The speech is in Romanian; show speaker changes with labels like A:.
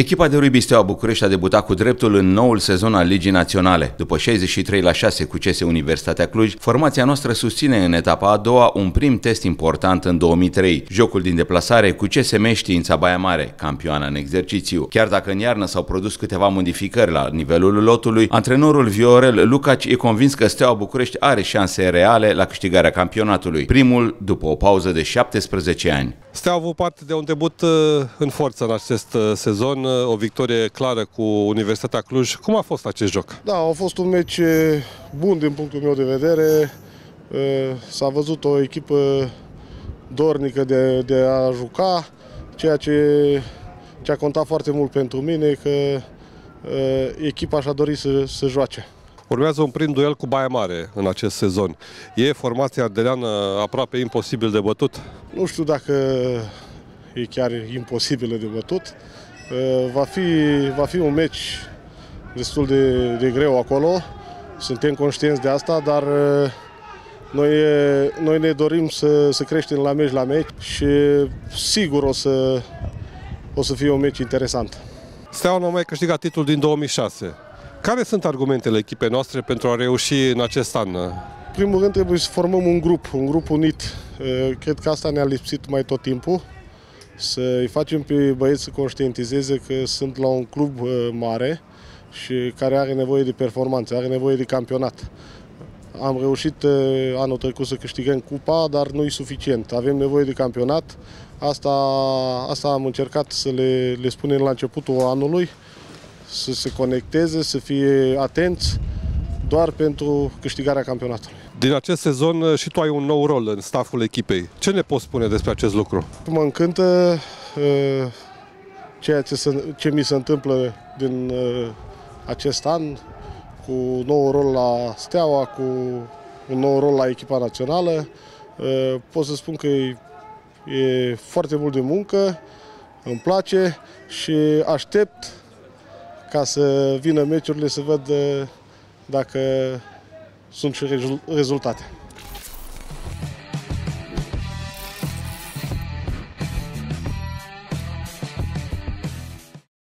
A: Echipa de rugby Steaua București a debutat cu dreptul în noul sezon al Ligii Naționale. După 63 la 6 cu CS Universitatea Cluj, formația noastră susține în etapa a doua un prim test important în 2003, jocul din deplasare cu CSM Știința Baia Mare, campioană în exercițiu. Chiar dacă în iarnă s-au produs câteva modificări la nivelul lotului, antrenorul Viorel Lucaci e convins că Steaua București are șanse reale la câștigarea campionatului, primul după o pauză de 17 ani.
B: Steaua a avut parte de un debut uh, în forță în acest uh, sezon, uh, o victorie clară cu Universitatea Cluj. Cum a fost acest joc?
C: Da, a fost un meci bun din punctul meu de vedere. S-a văzut o echipă dornică de, de a juca, ceea ce, ce a contat foarte mult pentru mine, că echipa și-a dorit să, să joace.
B: Urmează un prim duel cu Baia Mare în acest sezon. E formația ardeleană aproape imposibil de bătut?
C: Nu știu dacă e chiar imposibil de bătut. Uh, va fi, va fi un meci destul de, de greu acolo. Suntem conștienți de asta, dar uh, noi, noi ne dorim să, să creștem la meci la meci și sigur o să, o să fie un meci interesant.
B: Steaua nu a mai câștigat titlul din 2006. Care sunt argumentele echipei noastre pentru a reuși în acest an?
C: primul rând trebuie să formăm un grup, un grup unit. Cred că asta ne-a lipsit mai tot timpul. Să-i facem pe băieți să conștientizeze că sunt la un club mare și care are nevoie de performanțe, are nevoie de campionat. Am reușit anul trecut să câștigăm cupa, dar nu e suficient. Avem nevoie de campionat. Asta, asta am încercat să le, le spunem la începutul anului să se conecteze, să fie atenți doar pentru câștigarea campionatului.
B: Din acest sezon uh, și tu ai un nou rol în staful echipei. Ce ne poți spune despre acest lucru?
C: Mă încântă uh, ceea ce, se, ce mi se întâmplă din uh, acest an, cu un nou rol la Steaua, cu un nou rol la echipa națională. Pot să spun că e, e foarte mult de muncă, îmi place și aștept ca să vină meciurile să văd dacă sunt și rezultate.